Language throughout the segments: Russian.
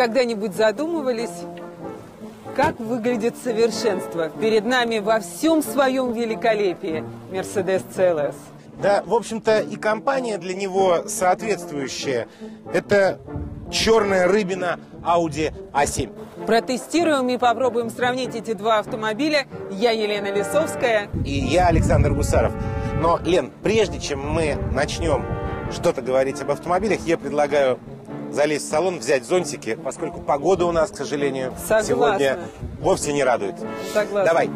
когда-нибудь задумывались, как выглядит совершенство перед нами во всем своем великолепии Mercedes CLS? Да, в общем-то, и компания для него соответствующая. Это черная рыбина Audi A7. Протестируем и попробуем сравнить эти два автомобиля. Я Елена Лисовская. И я Александр Гусаров. Но, Лен, прежде чем мы начнем что-то говорить об автомобилях, я предлагаю залезть в салон, взять зонтики, поскольку погода у нас, к сожалению, Согласна. сегодня вовсе не радует. Согласна. Давай.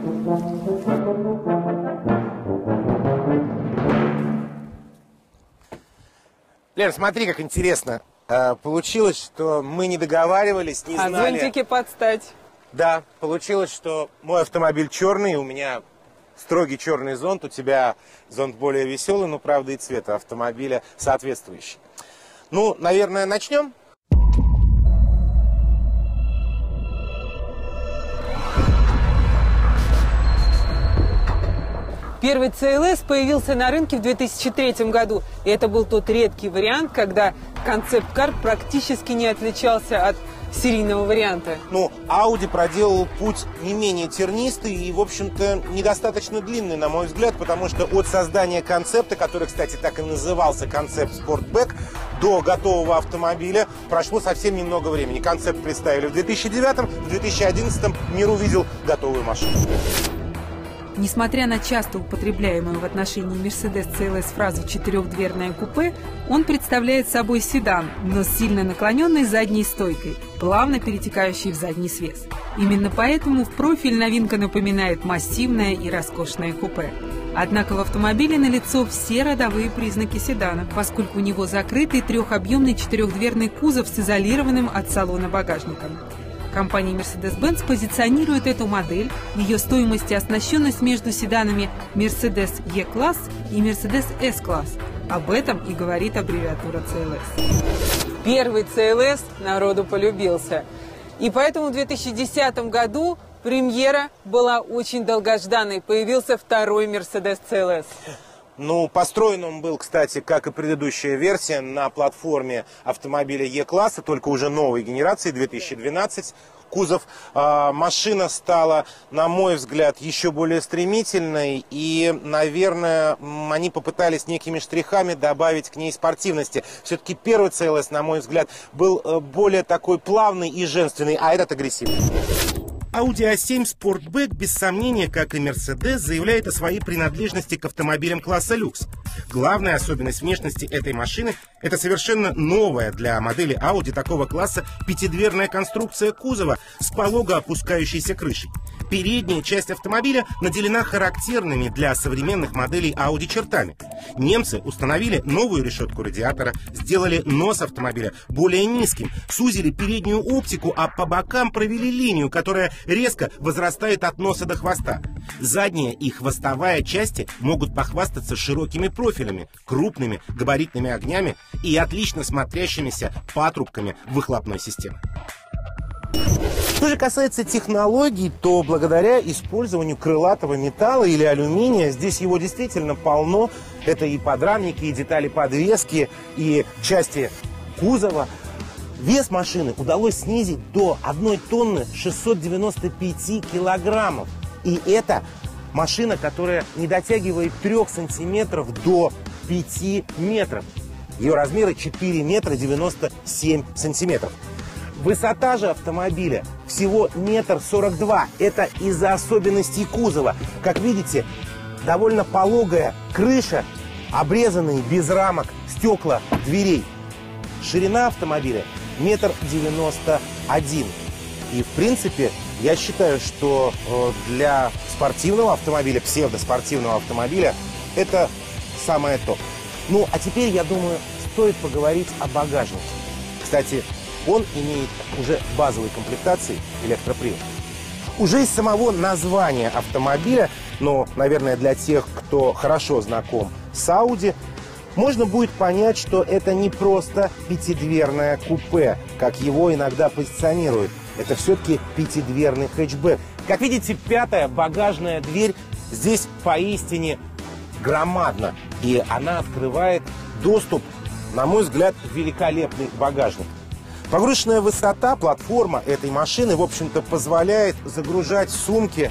Лен, смотри, как интересно. Э, Получилось, что мы не договаривались, не А знали. зонтики подстать. Да, получилось, что мой автомобиль черный, у меня строгий черный зонт, у тебя зонт более веселый, но правда и цвета автомобиля соответствующий. Ну, наверное, начнем? Первый CLS появился на рынке в 2003 году. И это был тот редкий вариант, когда концепт-кар практически не отличался от серийного варианта. Ну, Audi проделал путь не менее тернистый и, в общем-то, недостаточно длинный, на мой взгляд, потому что от создания концепта, который, кстати, так и назывался концепт Sportback, до готового автомобиля прошло совсем немного времени. Концепт представили в 2009, в 2011 мир увидел готовую машину. Несмотря на часто употребляемую в отношении Mercedes CLS фразу «четырехдверное купе», он представляет собой седан, но с сильно наклоненной задней стойкой, плавно перетекающий в задний свес. Именно поэтому в профиль новинка напоминает массивное и роскошное купе. Однако в автомобиле налицо все родовые признаки седана, поскольку у него закрытый трехобъемный четырехдверный кузов с изолированным от салона багажником. Компания Mercedes-Benz позиционирует эту модель, ее стоимость и оснащенность между седанами Mercedes E-класс и Mercedes S-класс. Об этом и говорит аббревиатура CLS. Первый CLS народу полюбился. И поэтому в 2010 году премьера была очень долгожданной. Появился второй Mercedes CLS. Ну, построен он был, кстати, как и предыдущая версия, на платформе автомобиля Е-класса, только уже новой генерации, 2012 кузов. А, машина стала, на мой взгляд, еще более стремительной. И, наверное, они попытались некими штрихами добавить к ней спортивности. Все-таки первый CLS, на мой взгляд, был э, более такой плавный и женственный, а этот агрессивный. Audi A7 Sportback, без сомнения, как и Mercedes, заявляет о своей принадлежности к автомобилям класса люкс. Главная особенность внешности этой машины – это совершенно новая для модели Audi такого класса пятидверная конструкция кузова с полого опускающейся крышей. Передняя часть автомобиля наделена характерными для современных моделей Audi чертами. Немцы установили новую решетку радиатора, сделали нос автомобиля более низким, сузили переднюю оптику, а по бокам провели линию, которая резко возрастает от носа до хвоста. Задняя и хвостовая части могут похвастаться широкими профилями, крупными габаритными огнями и отлично смотрящимися патрубками выхлопной системы. Что же касается технологий, то благодаря использованию крылатого металла или алюминия, здесь его действительно полно. Это и подрамники, и детали подвески, и части кузова. Вес машины удалось снизить до 1 тонны 695 килограммов. И это машина, которая не дотягивает 3 сантиметров до 5 метров. Ее размеры 4 метра 97 сантиметров. Высота же автомобиля всего метр сорок два. Это из-за особенностей кузова. Как видите, довольно пологая крыша, обрезанные без рамок стекла дверей. Ширина автомобиля метр девяносто один. И в принципе, я считаю, что э, для спортивного автомобиля, псевдоспортивного автомобиля, это самое то. Ну, а теперь, я думаю, стоит поговорить о багажнике. Кстати, он имеет уже базовой комплектации электропривод. Уже из самого названия автомобиля, но, наверное, для тех, кто хорошо знаком с Audi, можно будет понять, что это не просто пятидверное купе, как его иногда позиционируют. Это все-таки пятидверный хэтчбэк. Как видите, пятая багажная дверь здесь поистине громадна. И она открывает доступ, на мой взгляд, великолепный багажник. Погрузочная высота, платформа этой машины, в общем-то, позволяет загружать сумки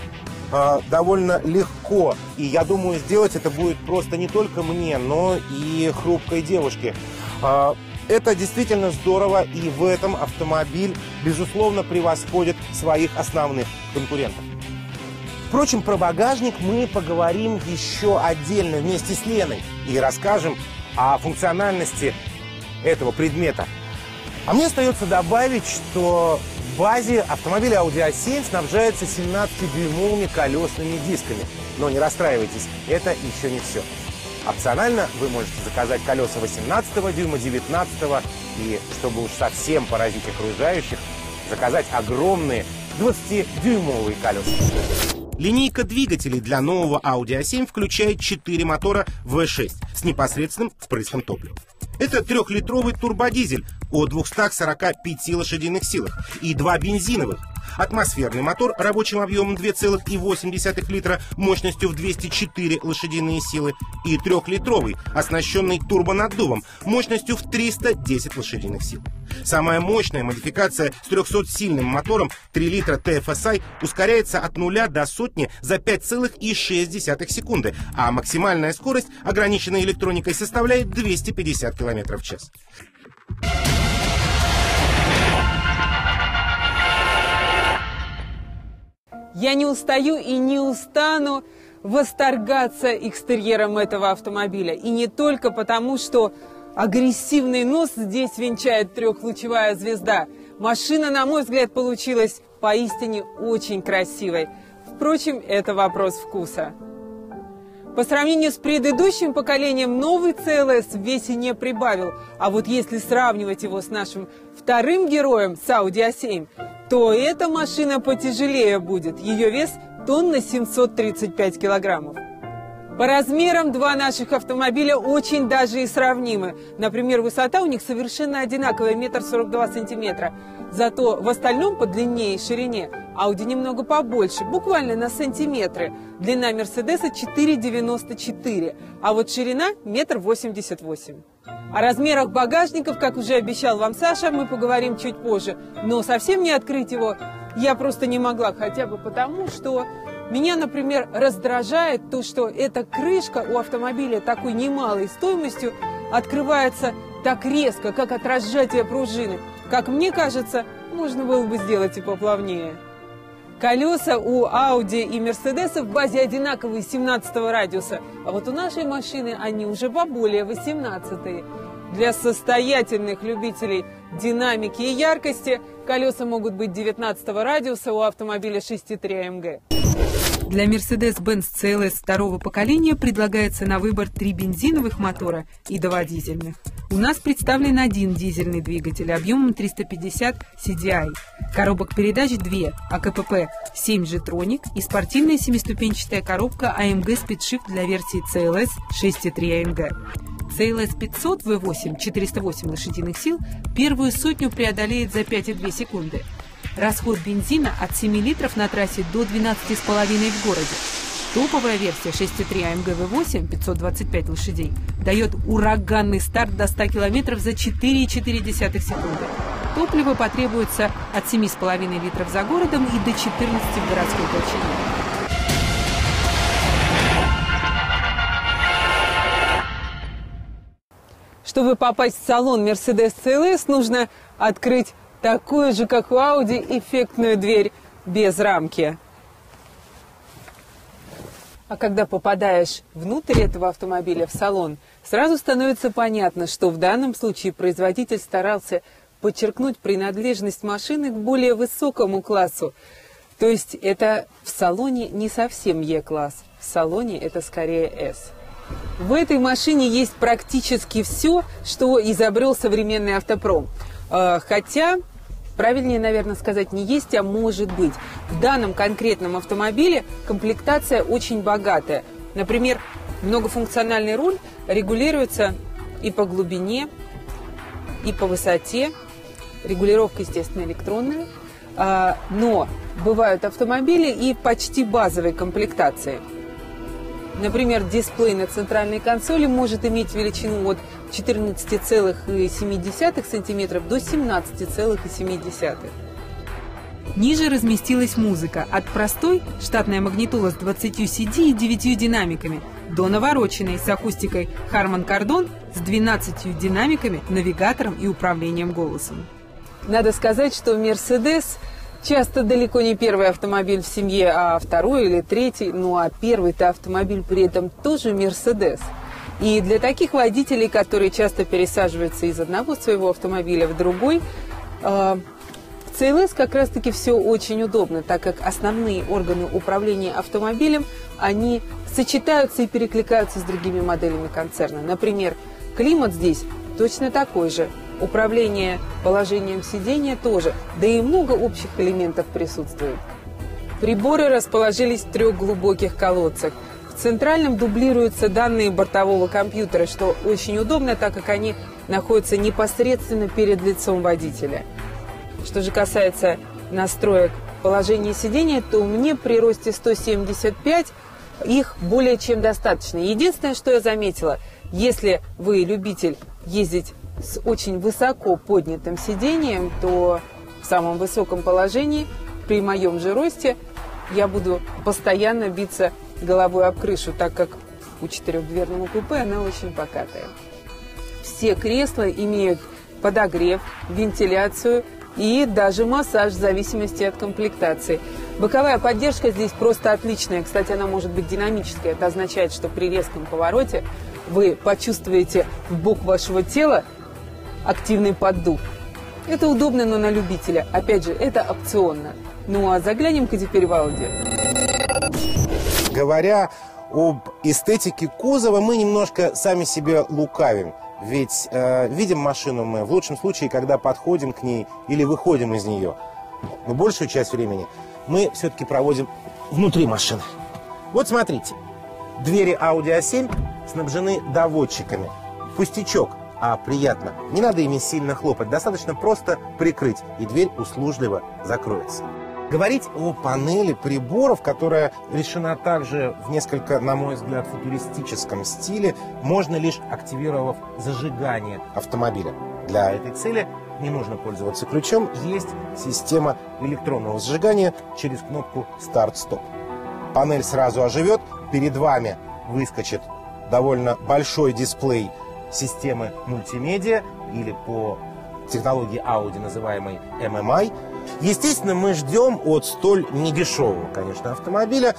э, довольно легко. И я думаю, сделать это будет просто не только мне, но и хрупкой девушке. Э, это действительно здорово, и в этом автомобиль, безусловно, превосходит своих основных конкурентов. Впрочем, про багажник мы поговорим еще отдельно вместе с Леной и расскажем о функциональности этого предмета. А мне остается добавить, что в базе автомобиля Audi A7 снабжается 17-дюймовыми колесными дисками. Но не расстраивайтесь, это еще не все. Опционально вы можете заказать колеса 18 дюйма, 19 и, чтобы уж совсем поразить окружающих, заказать огромные 20-дюймовые колеса. Линейка двигателей для нового Audi A7 включает 4 мотора V6 с непосредственным впрыском топлива. Это трехлитровый турбодизель о 245 лошадиных силах и два бензиновых Атмосферный мотор рабочим объемом 2,8 литра мощностью в 204 лошадиные силы и трехлитровый, оснащенный турбонаддувом мощностью в 310 лошадиных сил. Самая мощная модификация с 300-сильным мотором 3 литра TFSI ускоряется от нуля до сотни за 5,6 секунды, а максимальная скорость, ограниченная электроникой, составляет 250 км в час. Я не устаю и не устану восторгаться экстерьером этого автомобиля. И не только потому, что агрессивный нос здесь венчает трехлучевая звезда. Машина, на мой взгляд, получилась поистине очень красивой. Впрочем, это вопрос вкуса. По сравнению с предыдущим поколением, новый CLS в весе не прибавил. А вот если сравнивать его с нашим вторым героем, с Audi A7, то эта машина потяжелее будет. Ее вес тонна 735 килограммов. По размерам два наших автомобиля очень даже и сравнимы. Например, высота у них совершенно одинаковая, метр сорок два сантиметра. Зато в остальном по длине и ширине Audi немного побольше, буквально на сантиметры. Длина Мерседеса 4,94, а вот ширина метр восемьдесят восемь. О размерах багажников, как уже обещал вам Саша, мы поговорим чуть позже. Но совсем не открыть его я просто не могла, хотя бы потому, что меня, например, раздражает то, что эта крышка у автомобиля такой немалой стоимостью открывается так резко, как от разжатия пружины. Как мне кажется, можно было бы сделать и поплавнее. Колеса у Audi и Mercedes в базе одинаковые 17 радиуса, а вот у нашей машины они уже поболее 18 -е. Для состоятельных любителей динамики и яркости колеса могут быть 19 радиуса у автомобиля 6.3 AMG. Для Mercedes-Benz CLS второго поколения предлагается на выбор три бензиновых мотора и два дизельных. У нас представлен один дизельный двигатель объемом 350 CDI, коробок передач 2, АКПП 7 G-Tronic и спортивная семиступенчатая коробка AMG SpeedShift для версии CLS 6.3 AMG. CLS 500 V8 408 лошадиных сил первую сотню преодолеет за 5,2 секунды. Расход бензина от 7 литров на трассе до 12,5 в городе. Топовая версия 6.3 AMG V8 525 лошадей дает ураганный старт до 100 км за 4,4 секунды. Топливо потребуется от 7,5 литров за городом и до 14 в городской толщине. Чтобы попасть в салон Mercedes CLS, нужно открыть такую же, как у Audi, эффектную дверь без рамки. А когда попадаешь внутрь этого автомобиля, в салон, сразу становится понятно, что в данном случае производитель старался подчеркнуть принадлежность машины к более высокому классу. То есть это в салоне не совсем Е-класс, в салоне это скорее S. В этой машине есть практически все, что изобрел современный автопром. А, хотя, правильнее, наверное, сказать не есть, а может быть. В данном конкретном автомобиле комплектация очень богатая. Например, многофункциональный руль регулируется и по глубине, и по высоте. Регулировка, естественно, электронная. А, но бывают автомобили и почти базовой комплектации – Например, дисплей на центральной консоли может иметь величину от 14,7 см до 17,7 Ниже разместилась музыка от простой, штатная магнитула с 20 CD и 9 динамиками, до навороченной с акустикой Harman Kardon с 12 динамиками, навигатором и управлением голосом. Надо сказать, что Mercedes часто далеко не первый автомобиль в семье, а второй или третий. Ну а первый-то автомобиль при этом тоже Мерседес. И для таких водителей, которые часто пересаживаются из одного своего автомобиля в другой, э, в CLS как раз-таки все очень удобно, так как основные органы управления автомобилем, они сочетаются и перекликаются с другими моделями концерна. Например, климат здесь точно такой же, Управление положением сидения тоже, да и много общих элементов присутствует. Приборы расположились в трех глубоких колодцах. В центральном дублируются данные бортового компьютера, что очень удобно, так как они находятся непосредственно перед лицом водителя. Что же касается настроек положения сидения, то мне при росте 175 их более чем достаточно. Единственное, что я заметила, если вы любитель ездить с очень высоко поднятым сидением, то в самом высоком положении при моем же росте я буду постоянно биться головой об крышу, так как у четырехдверного купе она очень покатая. Все кресла имеют подогрев, вентиляцию и даже массаж в зависимости от комплектации. Боковая поддержка здесь просто отличная. Кстати, она может быть динамической. Это означает, что при резком повороте вы почувствуете бок вашего тела активный поддув. Это удобно, но на любителя. Опять же, это опционно. Ну а заглянем-ка теперь в Audi. Говоря об эстетике кузова, мы немножко сами себе лукавим. Ведь э, видим машину мы в лучшем случае, когда подходим к ней или выходим из нее. Но большую часть времени мы все-таки проводим внутри машины. Вот смотрите, двери Audi A7 снабжены доводчиками. Пустячок, а приятно. Не надо ими сильно хлопать, достаточно просто прикрыть, и дверь услужливо закроется. Говорить о панели приборов, которая решена также в несколько, на мой взгляд, футуристическом стиле, можно лишь активировав зажигание автомобиля. Для этой цели не нужно пользоваться ключом, есть система электронного зажигания через кнопку «Старт-стоп». Панель сразу оживет, перед вами выскочит довольно большой дисплей системы мультимедиа или по технологии Audi, называемой MMI. Естественно, мы ждем от столь недешевого, конечно, автомобиля,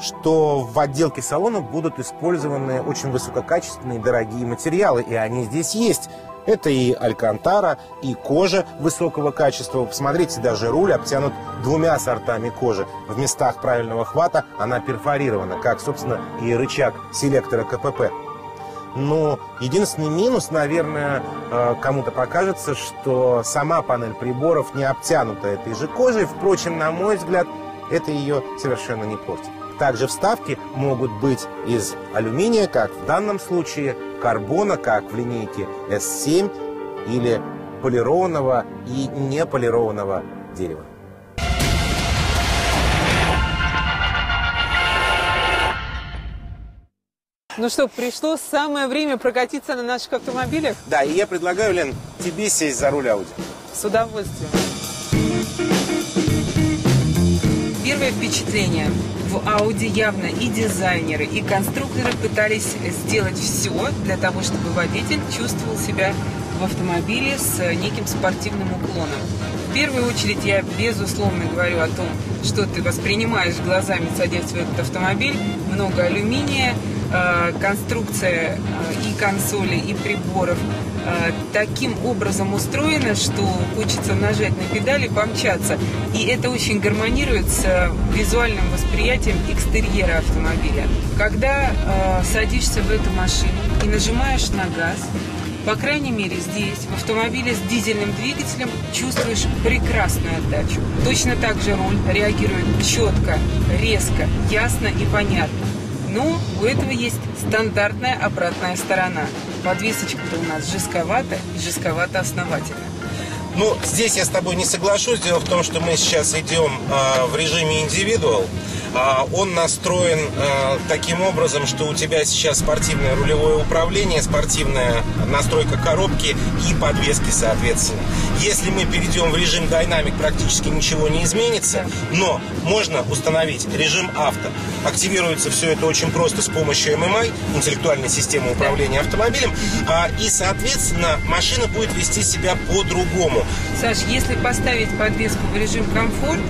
что в отделке салона будут использованы очень высококачественные дорогие материалы, и они здесь есть. Это и алькантара, и кожа высокого качества. Посмотрите, даже руль обтянут двумя сортами кожи. В местах правильного хвата она перфорирована, как, собственно, и рычаг селектора КПП. Но единственный минус, наверное, э, кому-то покажется, что сама панель приборов не обтянута этой же кожей. Впрочем, на мой взгляд, это ее совершенно не портит. Также вставки могут быть из алюминия, как в данном случае, карбона, как в линейке S7, или полированного и неполированного дерева. Ну что, пришло самое время прокатиться на наших автомобилях? Да, и я предлагаю, Лен, тебе сесть за руль Audi. С удовольствием. Первое впечатление. В Audi явно и дизайнеры, и конструкторы пытались сделать все для того, чтобы водитель чувствовал себя в автомобиле с неким спортивным уклоном. В первую очередь я безусловно говорю о том, что ты воспринимаешь глазами, садясь в этот автомобиль. Много алюминия, конструкция э, и консоли, и приборов э, таким образом устроена, что хочется нажать на педали помчаться. И это очень гармонирует с визуальным восприятием экстерьера автомобиля. Когда садишься в эту машину и нажимаешь на газ, по крайней мере, здесь, в автомобиле с дизельным двигателем, чувствуешь прекрасную отдачу. Точно так же руль реагирует четко, резко, ясно и понятно. Но у этого есть стандартная обратная сторона. Подвесочка-то у нас жестковата и жестковато основательно. Ну, здесь я с тобой не соглашусь. Дело в том, что мы сейчас идем э, в режиме индивидуал, А, он настроен а, таким образом, что у тебя сейчас спортивное рулевое управление, спортивная настройка коробки и подвески, соответственно. Если мы перейдем в режим динамик, практически ничего не изменится, но можно установить режим авто. Активируется все это очень просто с помощью MMI, интеллектуальной системы управления автомобилем, а, и, соответственно, машина будет вести себя по-другому. Саш, если поставить подвеску в режим комфорт,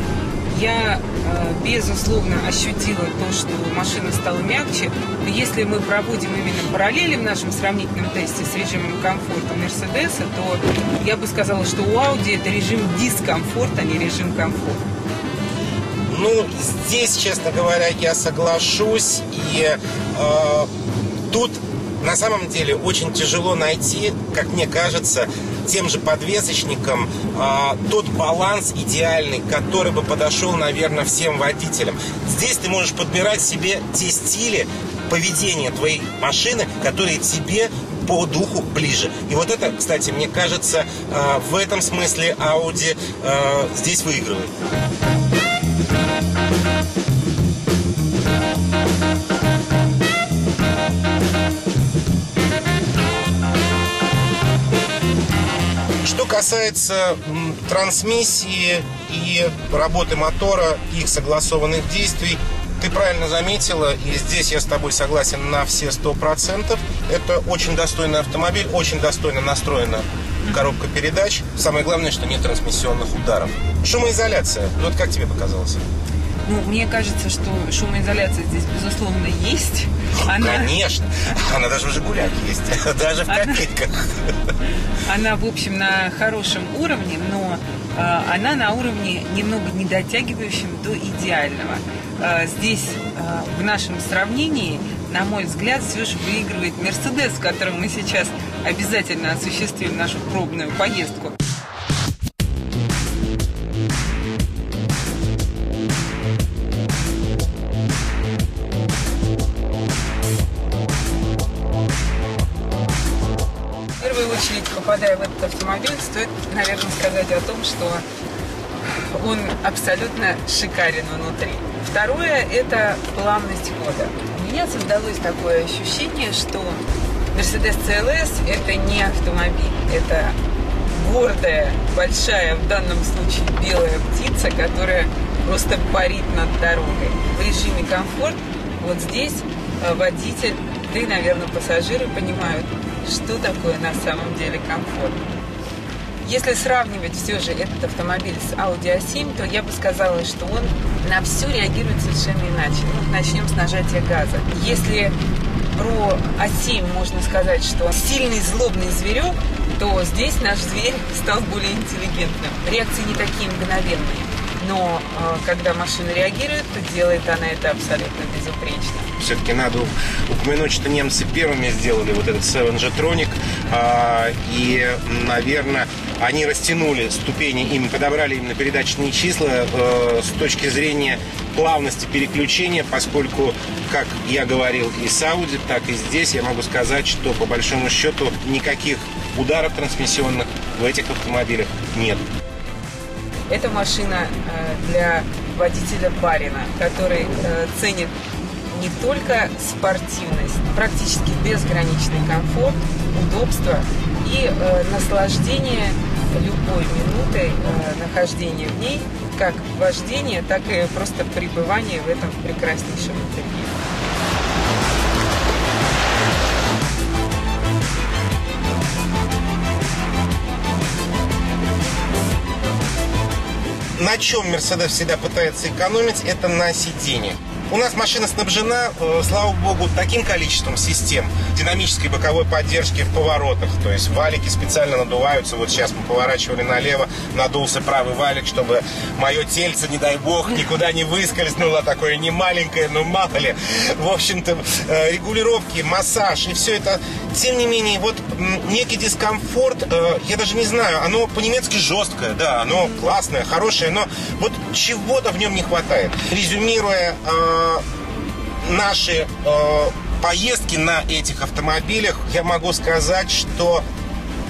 я, э, безусловно, ощутила то, что машина стала мягче. Но если мы проводим именно параллели в нашем сравнительном тесте с режимом комфорта Мерседеса, то я бы сказала, что у Audi это режим дискомфорт, а не режим комфорт. Ну, здесь, честно говоря, я соглашусь. И э, тут на самом деле очень тяжело найти, как мне кажется, тем же подвесочником э, тот баланс идеальный, который бы подошел, наверное, всем водителям. Здесь ты можешь подбирать себе те стили поведения твоей машины, которые тебе по духу ближе. И вот это, кстати, мне кажется, э, в этом смысле Audi э, здесь выигрывает. Касается трансмиссии и работы мотора, их согласованных действий, ты правильно заметила, и здесь я с тобой согласен на все сто процентов. Это очень достойный автомобиль, очень достойно настроена коробка передач. Самое главное, что нет трансмиссионных ударов. Шумоизоляция. Вот как тебе показалось? Ну, мне кажется, что шумоизоляция здесь, безусловно, есть. Она... Конечно. Она даже уже гулять есть. Даже в копейках. Она, в общем, на хорошем уровне, но э, она на уровне немного не дотягивающем до идеального. Э, здесь, э, в нашем сравнении, на мой взгляд, все же выигрывает Мерседес, в котором мы сейчас обязательно осуществим нашу пробную поездку. Попадая в этот автомобиль, стоит, наверное, сказать о том, что он абсолютно шикарен внутри. Второе – это плавность хода. У меня создалось такое ощущение, что Mercedes CLS – это не автомобиль, это гордая, большая, в данном случае белая птица, которая просто парит над дорогой. В режиме комфорт вот здесь э, водитель, ты, наверное, пассажиры понимают, что такое на самом деле комфорт. Если сравнивать все же этот автомобиль с Audi A7, то я бы сказала, что он на все реагирует совершенно иначе. Ну, начнем с нажатия газа. Если про А7 можно сказать, что сильный злобный зверек, то здесь наш зверь стал более интеллигентным. Реакции не такие мгновенные. Но э, когда машина реагирует, то делает она это абсолютно безупречно все-таки надо упомянуть, что немцы первыми сделали вот этот Seven Jetronic, а, и, наверное, они растянули ступени, им подобрали именно передаточные числа э, с точки зрения плавности переключения, поскольку, как я говорил и с Audi, так и здесь, я могу сказать, что по большому счету никаких ударов трансмиссионных в этих автомобилях нет. Это машина э, для водителя барина, который э, ценит не только спортивность, практически безграничный комфорт, удобство и э, наслаждение любой минутой э, нахождения в ней, как вождение, так и просто пребывание в этом прекраснейшем интерьере. На чем Мерседес всегда пытается экономить, это на сиденье. У нас машина снабжена, э, слава богу, таким количеством систем динамической боковой поддержки в поворотах. То есть валики специально надуваются. Вот сейчас мы поворачивали налево, надулся правый валик, чтобы мое тельце, не дай бог, никуда не выскользнуло. Такое не маленькое, но мало ли. В общем-то, э, регулировки, массаж и все это. Тем не менее, вот некий дискомфорт, э, я даже не знаю, оно по-немецки жесткое, да, оно классное, хорошее, но вот чего-то в нем не хватает. Резюмируя наши э, поездки на этих автомобилях, я могу сказать, что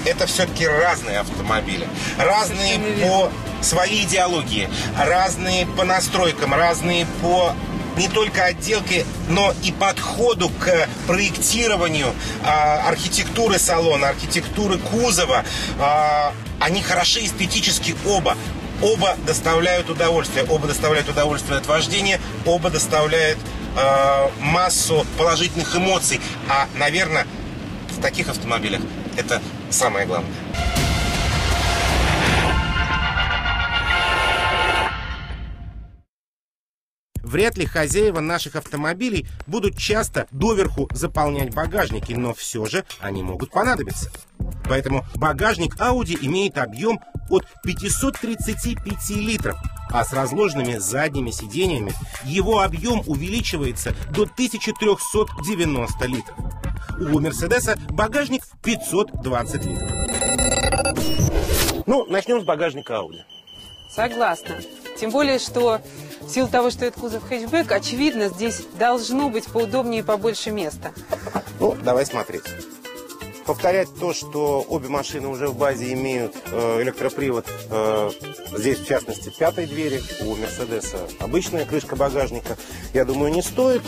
это все-таки разные автомобили. Разные по своей идеологии, разные по настройкам, разные по не только отделке, но и подходу к проектированию а, архитектуры салона, архитектуры кузова. А, они хороши эстетически оба. Оба доставляют удовольствие. Оба доставляют удовольствие от вождения, оба доставляют э, массу положительных эмоций. А, наверное, в таких автомобилях это самое главное. Вряд ли хозяева наших автомобилей будут часто доверху заполнять багажники, но все же они могут понадобиться. Поэтому багажник Audi имеет объем от 535 литров, а с разложенными задними сиденьями его объем увеличивается до 1390 литров. У Мерседеса багажник 520 литров. Ну, начнем с багажника Audi. Согласна. Тем более, что в силу того, что это кузов хэтчбэк, очевидно, здесь должно быть поудобнее и побольше места. Ну, давай смотреть. Повторять то, что обе машины уже в базе имеют э, электропривод, э, здесь, в частности, пятой двери, у Мерседеса обычная крышка багажника, я думаю, не стоит.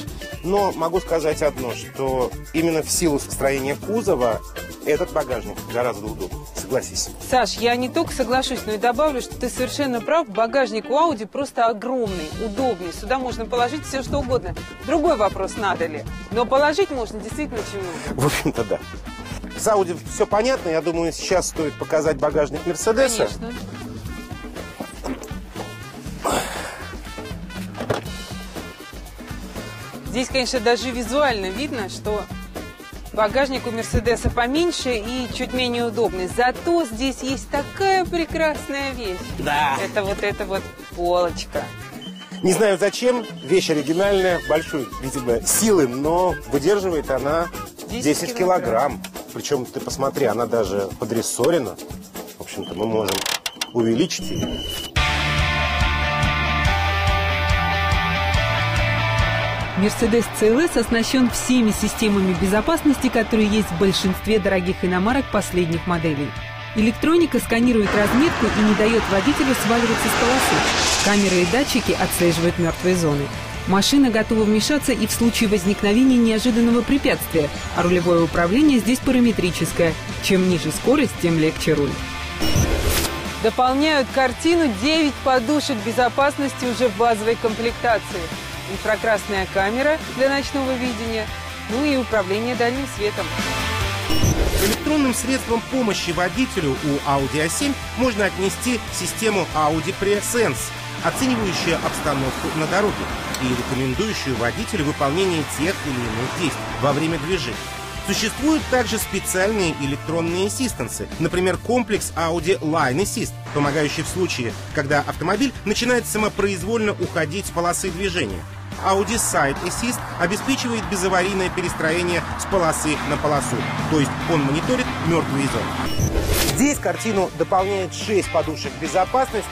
Но могу сказать одно, что именно в силу строения кузова этот багажник гораздо удобнее. Согласись. Саш, я не только соглашусь, но и добавлю, что ты совершенно прав. Багажник у Audi просто огромный, удобный. Сюда можно положить все, что угодно. Другой вопрос, надо ли. Но положить можно действительно много. В общем-то, да. С Audi все понятно. Я думаю, сейчас стоит показать багажник Мерседеса. Конечно. Здесь, конечно, даже визуально видно, что багажник у Мерседеса поменьше и чуть менее удобный. Зато здесь есть такая прекрасная вещь. Да. Это вот эта вот полочка. Не знаю зачем, вещь оригинальная, большой, видимо, силы, но выдерживает она 10 10 килограмм. Причем, ты посмотри, она даже подрессорена. В общем-то, мы можем увеличить ее. Mercedes CLS оснащен всеми системами безопасности, которые есть в большинстве дорогих иномарок последних моделей. Электроника сканирует разметку и не дает водителю сваливаться с полосы. Камеры и датчики отслеживают мертвые зоны. Машина готова вмешаться и в случае возникновения неожиданного препятствия, а рулевое управление здесь параметрическое. Чем ниже скорость, тем легче руль. Дополняют картину 9 подушек безопасности уже в базовой комплектации. Инфракрасная камера для ночного видения, ну и управление дальним светом. Электронным средством помощи водителю у Audi A7 можно отнести систему Audi PreSense, оценивающую обстановку на дороге и рекомендующую водителю выполнение тех или иных действий во время движения. Существуют также специальные электронные ассистенсы, например, комплекс Audi Line Assist, помогающий в случае, когда автомобиль начинает самопроизвольно уходить с полосы движения. Audi Side Assist обеспечивает безаварийное перестроение с полосы на полосу, то есть он мониторит мертвые зоны. Здесь картину дополняет 6 подушек безопасности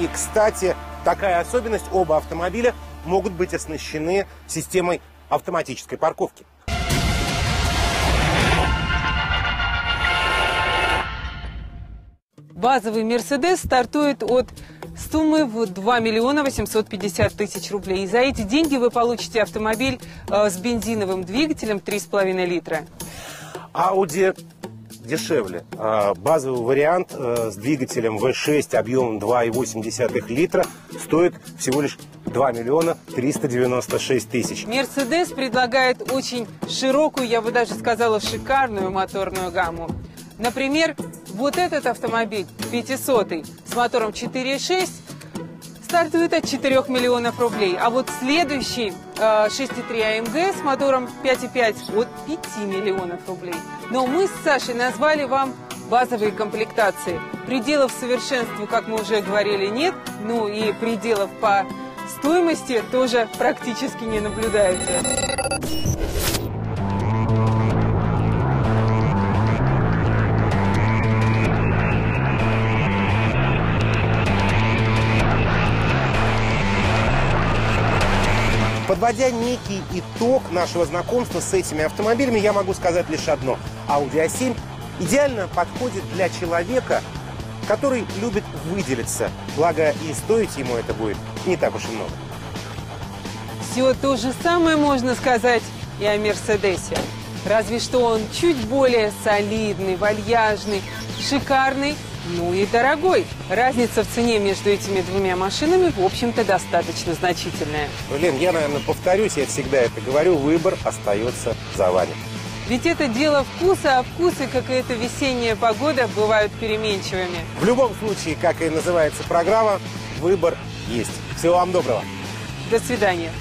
и, кстати, такая особенность, оба автомобиля могут быть оснащены системой автоматической парковки. Базовый Мерседес стартует от суммы в 2 миллиона 850 тысяч рублей. И за эти деньги вы получите автомобиль э, с бензиновым двигателем 3,5 литра. Audi дешевле. А, Базовый вариант э, с двигателем V6 объемом 2,8 литра стоит всего лишь 2 миллиона 396 тысяч. Мерседес предлагает очень широкую, я бы даже сказала, шикарную моторную гамму. Например, вот этот автомобиль 500 с мотором 4.6 стартует от 4 миллионов рублей. А вот следующий э, 6.3 AMG с мотором 5.5 от 5 миллионов рублей. Но мы с Сашей назвали вам базовые комплектации. Пределов совершенству, как мы уже говорили, нет. Ну и пределов по стоимости тоже практически не наблюдается. Подводя некий итог нашего знакомства с этими автомобилями, я могу сказать лишь одно. Audi A7 идеально подходит для человека, который любит выделиться. Благо и стоить ему это будет не так уж и много. Все то же самое можно сказать и о Мерседесе. Разве что он чуть более солидный, вальяжный, шикарный, ну и дорогой. Разница в цене между этими двумя машинами, в общем-то, достаточно значительная. Ну, Лен, я, наверное, повторюсь, я всегда это говорю, выбор остается за вами. Ведь это дело вкуса, а вкусы, как и эта весенняя погода, бывают переменчивыми. В любом случае, как и называется программа, выбор есть. Всего вам доброго. До свидания.